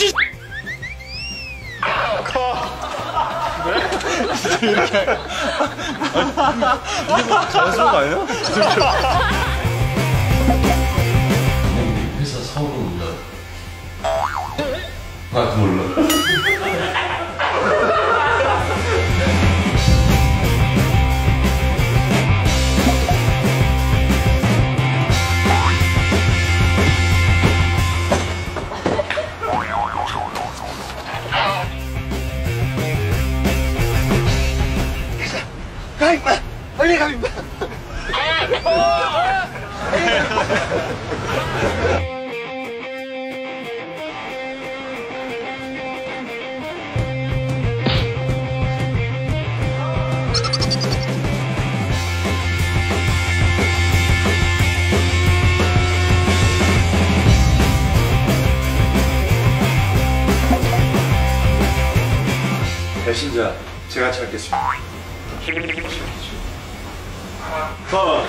씨. 왜? 이게 아니, 이게 연습 아니에요? 회사 서울은 몰라. 아, 몰라. 가 임마 빨리 가 임마 배신자 제가 찾겠습니다. 어.